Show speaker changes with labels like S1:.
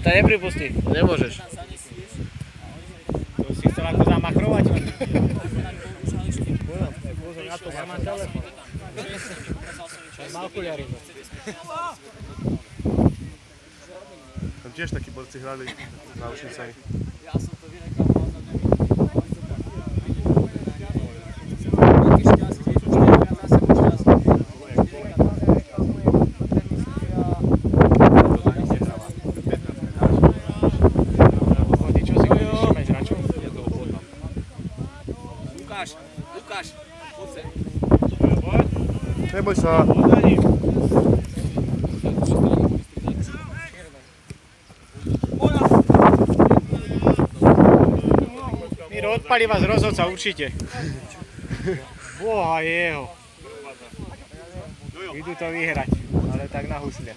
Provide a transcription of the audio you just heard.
S1: To ťa nepripustí, nemôžeš.
S2: To si chcel ako zamachrovať?
S1: Pozor na to, ja mám telefon. Má okuliary.
S3: Tam tiež takí borci hrali na ušnicami.
S2: Ty
S4: Lukáš, Lukáš, poď sem.
S3: Neboj sa.
S2: Miro, odpali vás rozhodca určite. Boha jeho. Idú to vyhrať, ale tak na husle.